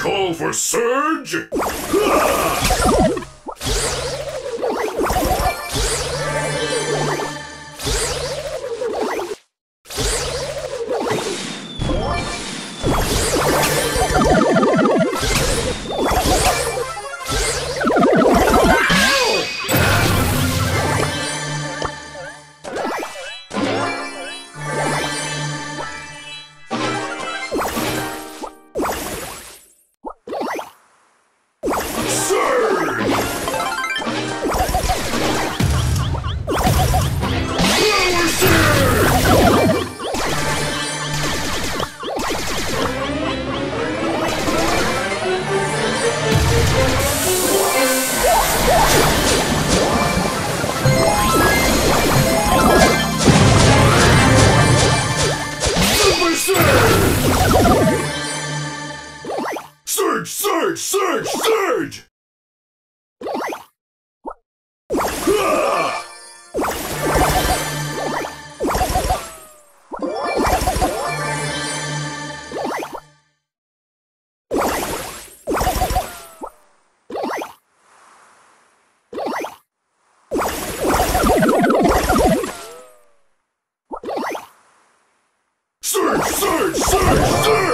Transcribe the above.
Call for! Surge! Surge! Surge! Surge! Surge! Surge! Surge!